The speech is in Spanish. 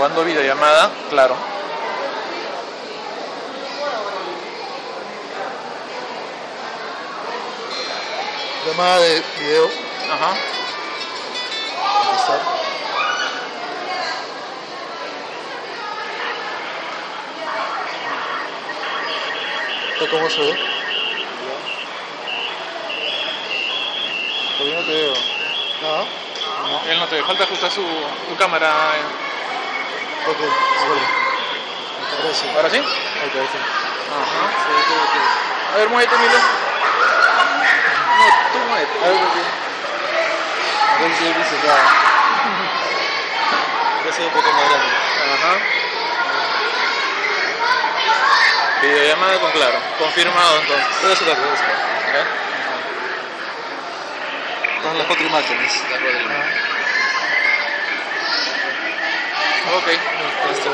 Probando videollamada, claro. Llamada de video. Ajá. ¿Esto cómo se ve? Todavía no te veo. Nada. Él no te ve, falta ajustar su, cámara. Ok. Ahora sí. ¿Ahora sí? Ok, ok. Ajá. A ver, muévete, Milo. No, tú muévete. A ver. A ver si. Ya se ve un poco más grande. Ajá. Videollamada con claro. Confirmado entonces. Voy a sacar, voy a sacar. ¿Ya? Están las cuatro imágenes. Ok. Listo.